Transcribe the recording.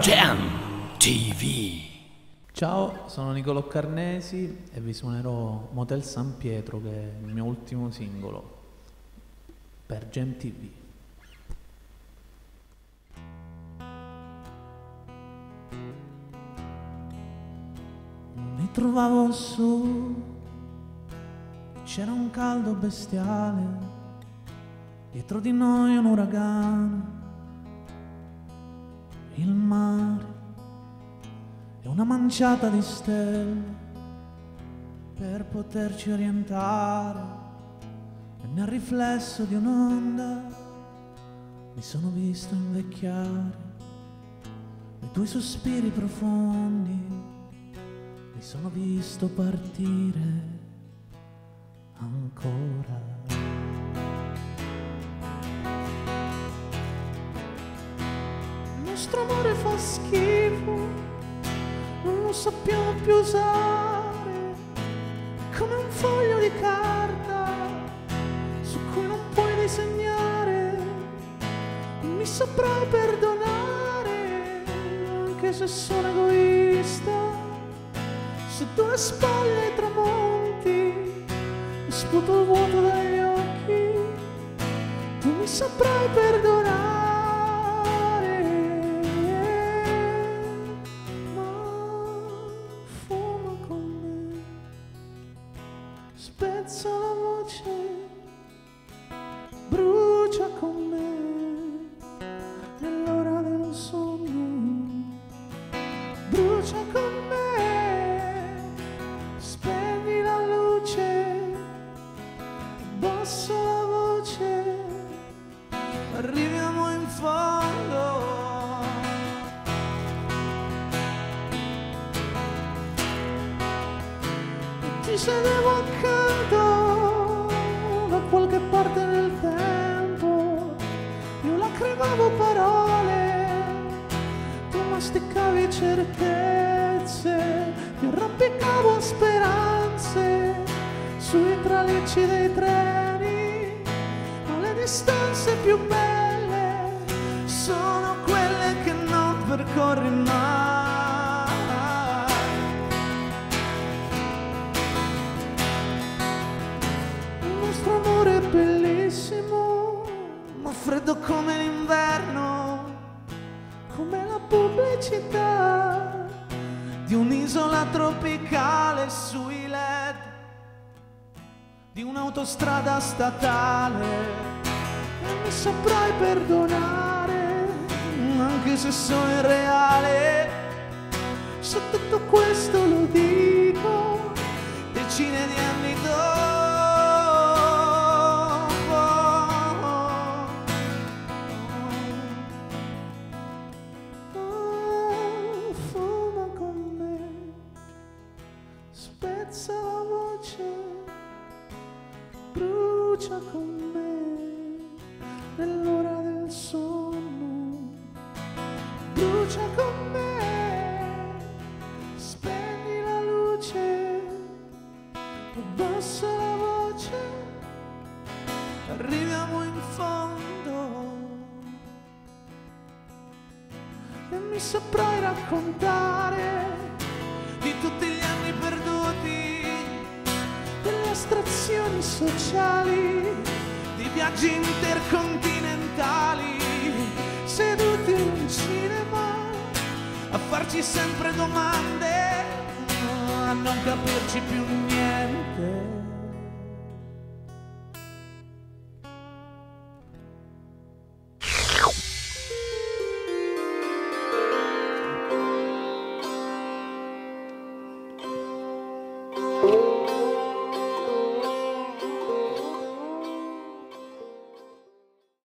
Jam TV. Ciao, sono Nicolò Carnesi e vi suonerò Motel San Pietro che è il mio ultimo singolo per Jam TV. Mi trovavo su, c'era un caldo bestiale, dietro di noi un uragano, il mare e una manciata di stelle per poterci orientare e nel riflesso di un'onda mi sono visto invecchiare nei tuoi sospiri profondi mi sono visto partire ancora. Nostro amore fa schifo, non lo sappiamo più usare, come un foglio di carta su cui non puoi disegnare. Mi saprai perdonare, anche se sono egoista su tue spalle tramonti mi sputo il vuoto dagli occhi tu mi saprai perdonare spezza la voce brucia con me. Nell'ora del sonno brucia con me, spegni la luce, abbasso la voce, arriviamo in Ti sedevo accanto da qualche parte nel tempo, io lacrimavo parole tu masticavi certezze, ti arrampicavo speranze sui tralicci dei treni, ma le distanze più belle freddo come l'inverno come la pubblicità di un'isola tropicale sui led di un'autostrada statale e mi saprai perdonare anche se sono irreale. Se tutto questo lo dico spezza la voce, brucia con me nell'ora del sonno, brucia con me, spegni la luce, abbassa la voce, arriviamo in fondo. E mi saprai raccontare di tutti gli anni delle astrazioni sociali, di viaggi intercontinentali, seduti in un cinema a farci sempre domande, a non capirci più niente.